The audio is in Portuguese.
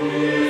Música